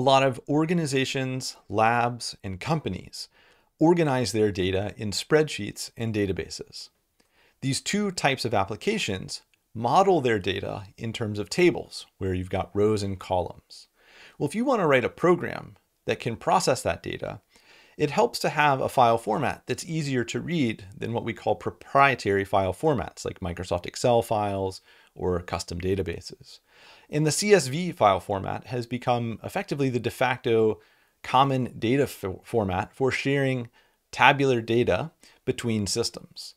A lot of organizations, labs, and companies organize their data in spreadsheets and databases. These two types of applications model their data in terms of tables, where you've got rows and columns. Well, if you want to write a program that can process that data, it helps to have a file format that's easier to read than what we call proprietary file formats like Microsoft Excel files or custom databases. And the CSV file format has become effectively the de facto common data format for sharing tabular data between systems.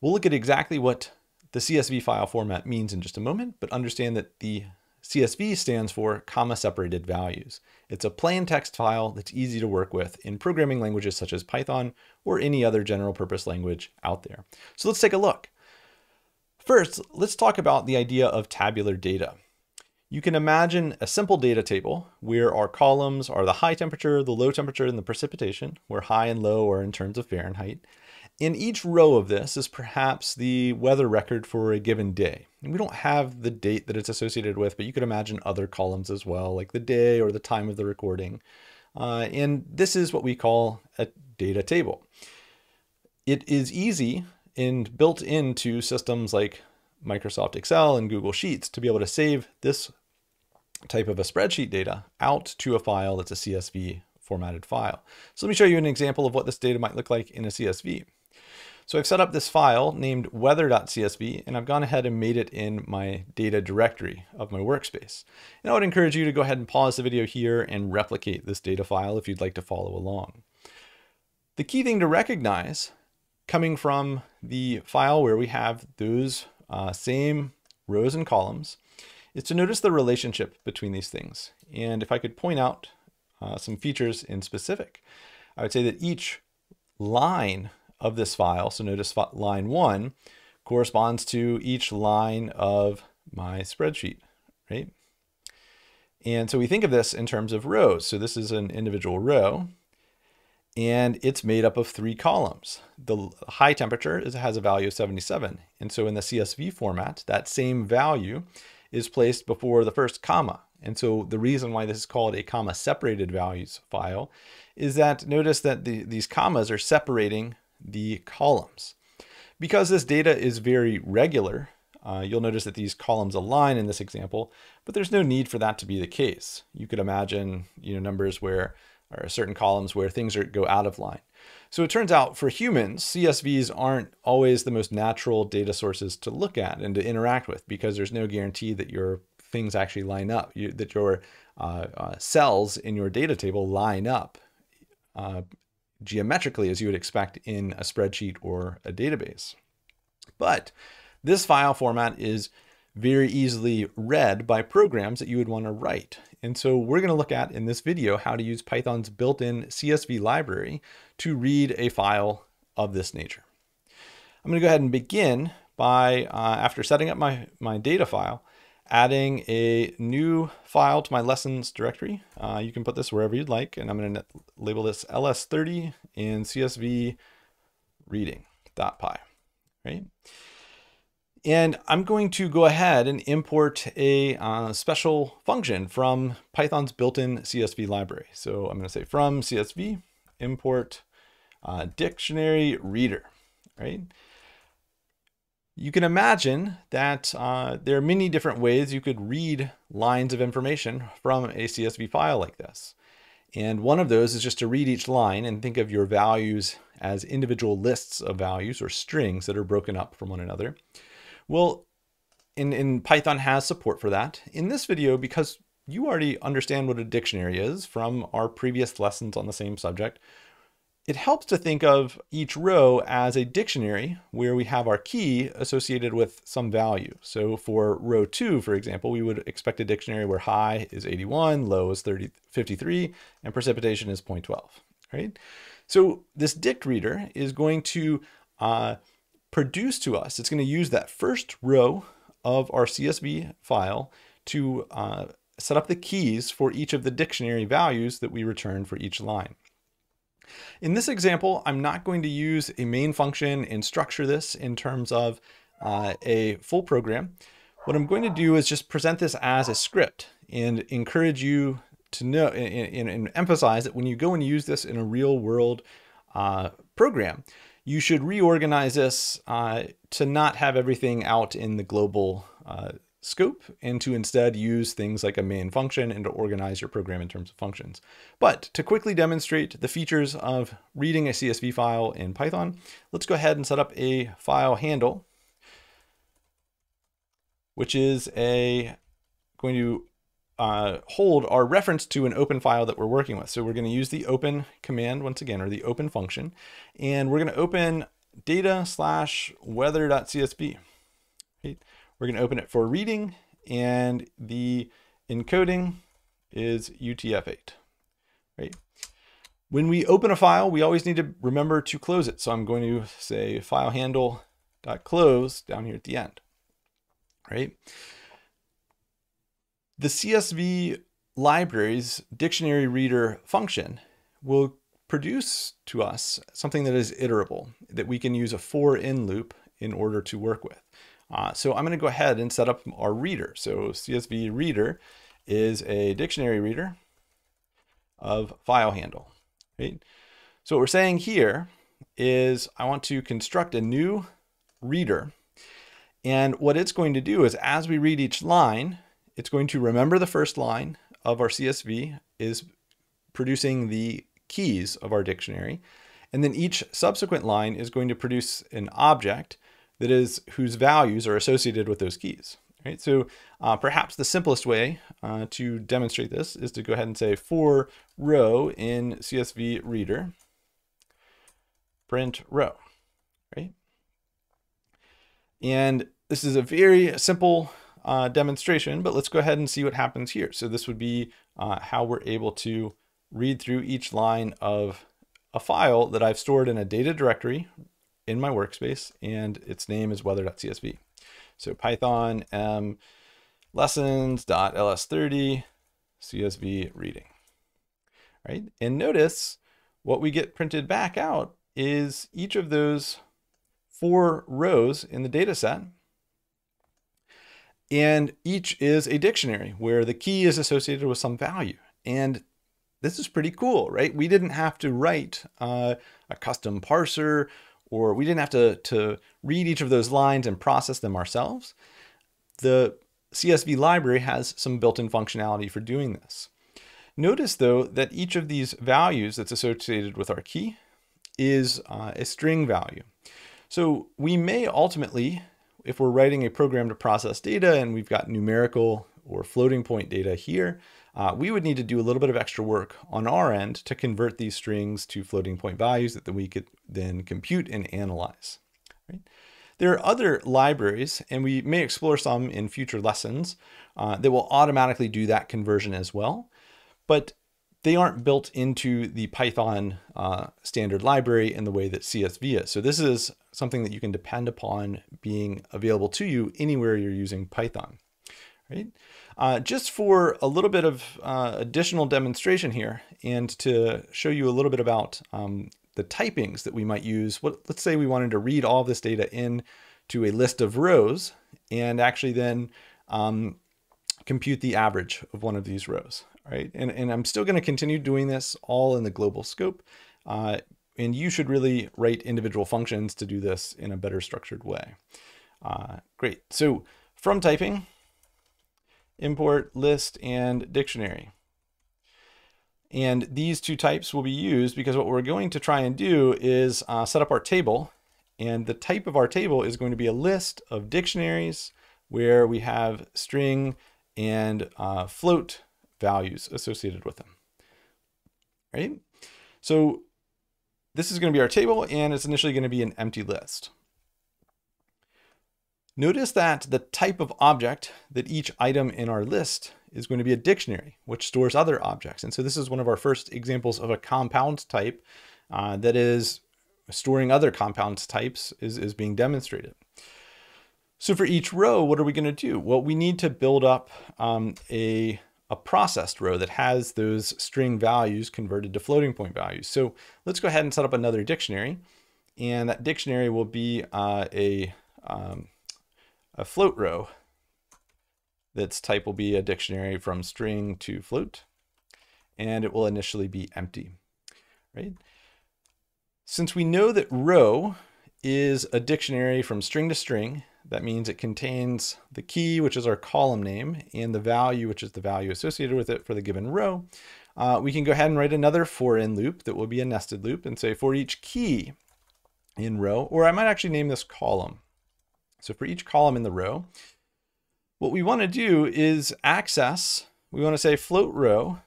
We'll look at exactly what the CSV file format means in just a moment, but understand that the CSV stands for comma separated values. It's a plain text file that's easy to work with in programming languages such as Python or any other general purpose language out there. So let's take a look. First, let's talk about the idea of tabular data. You can imagine a simple data table where our columns are the high temperature, the low temperature, and the precipitation, where high and low are in terms of Fahrenheit. In each row of this is perhaps the weather record for a given day. And we don't have the date that it's associated with, but you could imagine other columns as well, like the day or the time of the recording. Uh, and this is what we call a data table. It is easy and built into systems like Microsoft Excel and Google Sheets to be able to save this type of a spreadsheet data out to a file that's a CSV formatted file. So let me show you an example of what this data might look like in a CSV. So I've set up this file named weather.csv and I've gone ahead and made it in my data directory of my workspace. And I would encourage you to go ahead and pause the video here and replicate this data file if you'd like to follow along. The key thing to recognize coming from the file where we have those uh, same rows and columns is to notice the relationship between these things. And if I could point out uh, some features in specific, I would say that each line of this file, so notice line one, corresponds to each line of my spreadsheet, right? And so we think of this in terms of rows. So this is an individual row and it's made up of three columns. The high temperature is, has a value of 77. And so in the CSV format, that same value is placed before the first comma. And so the reason why this is called a comma separated values file is that notice that the, these commas are separating the columns. Because this data is very regular, uh, you'll notice that these columns align in this example, but there's no need for that to be the case. You could imagine you know, numbers where or certain columns where things are, go out of line. So it turns out for humans, CSVs aren't always the most natural data sources to look at and to interact with because there's no guarantee that your things actually line up, you, that your uh, uh, cells in your data table line up uh, geometrically as you would expect in a spreadsheet or a database. But this file format is very easily read by programs that you would want to write. And so we're going to look at in this video how to use Python's built-in CSV library to read a file of this nature. I'm going to go ahead and begin by, uh, after setting up my, my data file, adding a new file to my lessons directory. Uh, you can put this wherever you'd like, and I'm going to label this ls30 in CSV reading.py, right? And I'm going to go ahead and import a uh, special function from Python's built-in CSV library. So I'm going to say from CSV import uh, dictionary reader, right? You can imagine that uh, there are many different ways you could read lines of information from a CSV file like this. And one of those is just to read each line and think of your values as individual lists of values or strings that are broken up from one another. Well, in, Python has support for that. In this video, because you already understand what a dictionary is from our previous lessons on the same subject, it helps to think of each row as a dictionary where we have our key associated with some value. So for row two, for example, we would expect a dictionary where high is 81, low is 30, 53, and precipitation is 0.12, right? So this dict reader is going to uh, produce to us, it's going to use that first row of our CSV file to uh, set up the keys for each of the dictionary values that we return for each line. In this example, I'm not going to use a main function and structure this in terms of uh, a full program. What I'm going to do is just present this as a script and encourage you to know and, and, and, emphasize that when you go and use this in a real world uh, program, you should reorganize this uh, to not have everything out in the global uh, scope and to instead use things like a main function and to organize your program in terms of functions. But to quickly demonstrate the features of reading a CSV file in Python, let's go ahead and set up a file handle, which is a going to uh, hold our reference to an open file that we're working with. So we're going to use the open command once again, or the open function, and we're going to open data slash weather.csv. Right? We're going to open it for reading, and the encoding is UTF-8. Right? When we open a file, we always need to remember to close it. So I'm going to say file handle dot close down here at the end. Right? The CSV library's dictionary reader function will produce to us something that is iterable, that we can use a for in loop in order to work with. Uh, so I'm going to go ahead and set up our reader. So CSV reader is a dictionary reader of file handle. Right? So what we're saying here is I want to construct a new reader. And what it's going to do is as we read each line, it's going to remember the first line of our CSV is producing the keys of our dictionary. And then each subsequent line is going to produce an object that is whose values are associated with those keys. Right? So uh, perhaps the simplest way uh, to demonstrate this is to go ahead and say for row in CSV reader, print row, right? And this is a very simple uh, demonstration, but let's go ahead and see what happens here. So this would be uh, how we're able to read through each line of a file that I've stored in a data directory in my workspace, and its name is weather.csv. So Python m lessons.ls30 CSV reading, right? And notice what we get printed back out is each of those four rows in the data set and each is a dictionary where the key is associated with some value. And this is pretty cool, right? We didn't have to write uh, a custom parser or we didn't have to, to read each of those lines and process them ourselves. The CSV library has some built-in functionality for doing this. Notice though that each of these values that's associated with our key is uh, a string value. So we may ultimately if we're writing a program to process data and we've got numerical or floating point data here, uh, we would need to do a little bit of extra work on our end to convert these strings to floating point values that we could then compute and analyze. Right? There are other libraries, and we may explore some in future lessons, uh, that will automatically do that conversion as well. But they aren't built into the Python uh, standard library in the way that CSV is. So this is something that you can depend upon being available to you anywhere you're using Python, right? Uh, just for a little bit of uh, additional demonstration here and to show you a little bit about um, the typings that we might use. What, let's say we wanted to read all this data in to a list of rows and actually then um, compute the average of one of these rows right? And, and I'm still going to continue doing this all in the global scope. Uh, and you should really write individual functions to do this in a better structured way. Uh, great. So from typing, import list and dictionary. And these two types will be used because what we're going to try and do is uh, set up our table. And the type of our table is going to be a list of dictionaries where we have string and uh, float values associated with them, right? So this is going to be our table and it's initially going to be an empty list. Notice that the type of object that each item in our list is going to be a dictionary, which stores other objects. And so this is one of our first examples of a compound type uh, that is storing other compound types is, is being demonstrated. So for each row, what are we going to do? Well, we need to build up um, a a processed row that has those string values converted to floating point values. So let's go ahead and set up another dictionary. And that dictionary will be uh, a, um, a float row. That's type will be a dictionary from string to float. and it will initially be empty, right? Since we know that row is a dictionary from string to string, that means it contains the key, which is our column name, and the value, which is the value associated with it for the given row. Uh, we can go ahead and write another for in loop that will be a nested loop and say for each key in row, or I might actually name this column. So for each column in the row, what we want to do is access, we want to say float row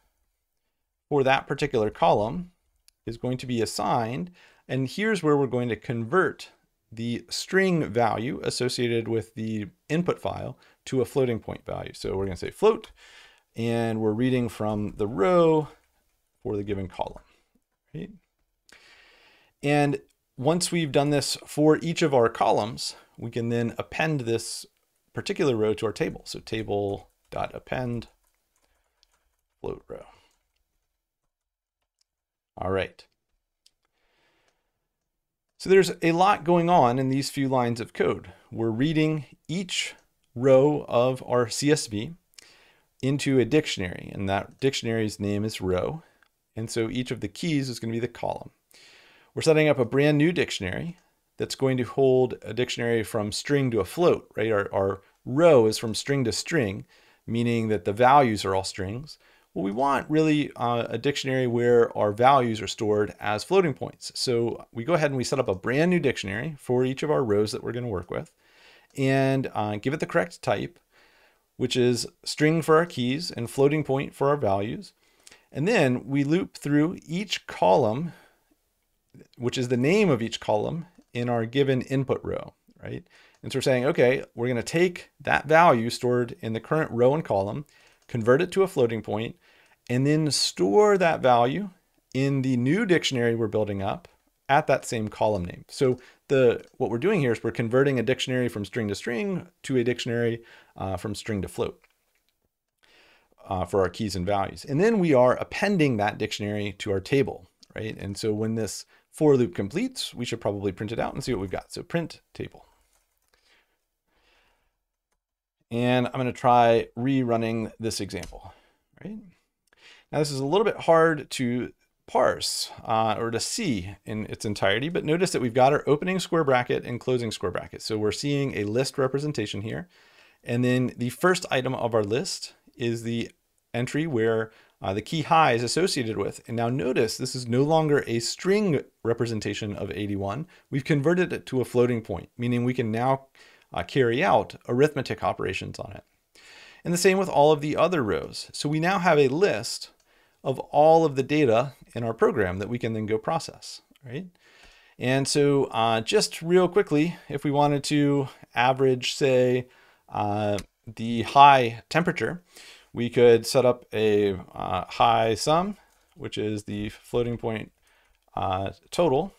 for that particular column is going to be assigned. And here's where we're going to convert the string value associated with the input file to a floating point value. So we're going to say float, and we're reading from the row for the given column. Right? And once we've done this for each of our columns, we can then append this particular row to our table. So table.append float row. All right. So there's a lot going on in these few lines of code. We're reading each row of our CSV into a dictionary, and that dictionary's name is row. And so each of the keys is going to be the column. We're setting up a brand new dictionary that's going to hold a dictionary from string to a float, right? Our, our row is from string to string, meaning that the values are all strings. Well, we want really uh, a dictionary where our values are stored as floating points. So we go ahead and we set up a brand new dictionary for each of our rows that we're going to work with and uh, give it the correct type, which is string for our keys and floating point for our values. And then we loop through each column, which is the name of each column in our given input row, right? And so we're saying, okay, we're going to take that value stored in the current row and column, convert it to a floating point, and then store that value in the new dictionary we're building up at that same column name. So the what we're doing here is we're converting a dictionary from string to string to a dictionary uh, from string to float uh, for our keys and values. And then we are appending that dictionary to our table, right? And so when this for loop completes, we should probably print it out and see what we've got. So print table. And I'm going to try rerunning this example, right? Now this is a little bit hard to parse uh, or to see in its entirety, but notice that we've got our opening square bracket and closing square bracket. So we're seeing a list representation here. And then the first item of our list is the entry where uh, the key high is associated with. And now notice this is no longer a string representation of 81. We've converted it to a floating point, meaning we can now uh, carry out arithmetic operations on it. And the same with all of the other rows. So we now have a list of all of the data in our program that we can then go process, right? And so uh, just real quickly, if we wanted to average, say, uh, the high temperature, we could set up a uh, high sum, which is the floating point uh, total.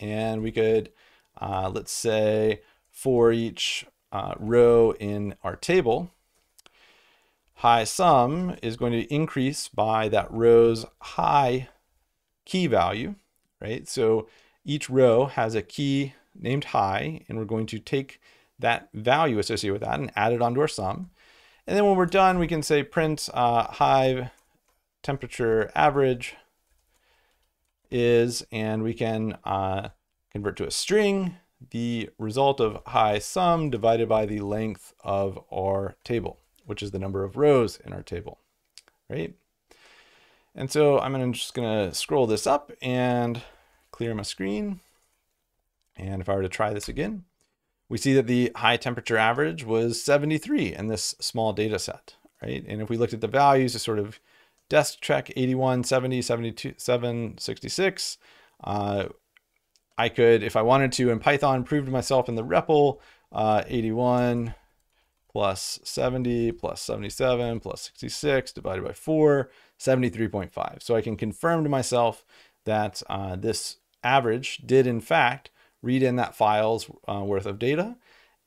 And we could, uh, let's say, for each uh, row in our table, high sum is going to increase by that row's high key value, right? So each row has a key named high, and we're going to take that value associated with that and add it onto our sum. And then when we're done, we can say print uh, high temperature average is, and we can uh, convert to a string the result of high sum divided by the length of our table which is the number of rows in our table, right? And so I'm just going to scroll this up and clear my screen. And if I were to try this again, we see that the high temperature average was 73 in this small data set, right? And if we looked at the values to sort of desk check 81, 70, 72, 7, 66, uh, I could, if I wanted to in Python, prove to myself in the REPL, uh, 81, plus 70 plus 77 plus 66 divided by 4, 73.5. So I can confirm to myself that uh, this average did in fact read in that file's uh, worth of data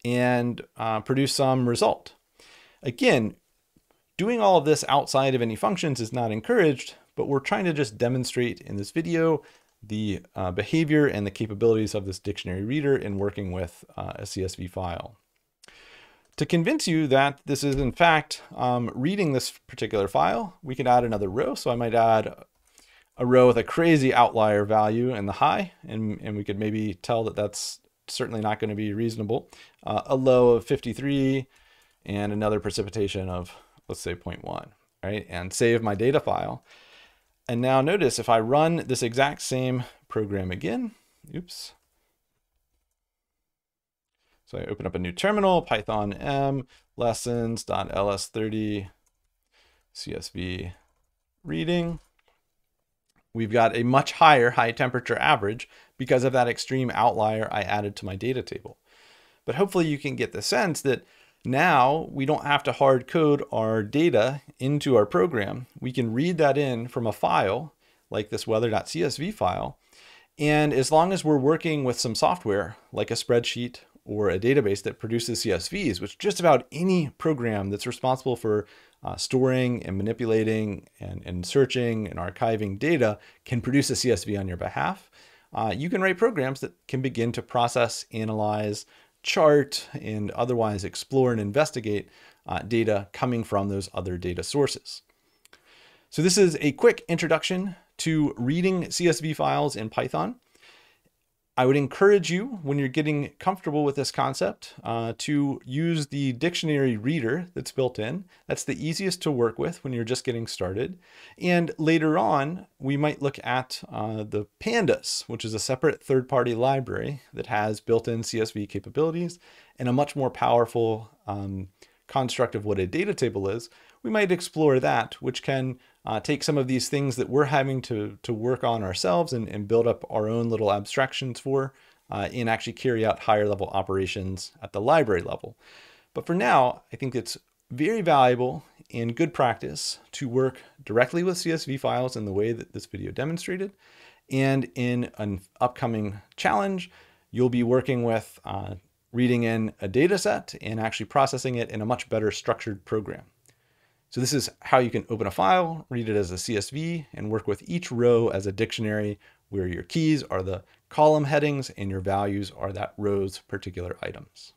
and uh, produce some result. Again, doing all of this outside of any functions is not encouraged, but we're trying to just demonstrate in this video the uh, behavior and the capabilities of this dictionary reader in working with uh, a CSV file. To convince you that this is in fact um, reading this particular file, we can add another row. So I might add a row with a crazy outlier value in the high, and, and we could maybe tell that that's certainly not going to be reasonable. Uh, a low of 53 and another precipitation of, let's say 0.1, right? And save my data file. And now notice if I run this exact same program again, oops. So I open up a new terminal, Python M lessons.ls30 CSV reading. We've got a much higher high temperature average because of that extreme outlier I added to my data table. But hopefully you can get the sense that now we don't have to hard code our data into our program. We can read that in from a file like this weather.csv file. And as long as we're working with some software like a spreadsheet or a database that produces CSVs, which just about any program that's responsible for uh, storing and manipulating and, and searching and archiving data can produce a CSV on your behalf. Uh, you can write programs that can begin to process, analyze, chart, and otherwise explore and investigate uh, data coming from those other data sources. So this is a quick introduction to reading CSV files in Python. I would encourage you, when you're getting comfortable with this concept, uh, to use the dictionary reader that's built in. That's the easiest to work with when you're just getting started. And later on, we might look at uh, the Pandas, which is a separate third-party library that has built-in CSV capabilities and a much more powerful um, construct of what a data table is. We might explore that, which can uh, take some of these things that we're having to, to work on ourselves and, and build up our own little abstractions for uh, and actually carry out higher level operations at the library level. But for now, I think it's very valuable and good practice to work directly with CSV files in the way that this video demonstrated. And in an upcoming challenge, you'll be working with uh, reading in a data set and actually processing it in a much better structured program. So this is how you can open a file, read it as a CSV, and work with each row as a dictionary where your keys are the column headings and your values are that row's particular items.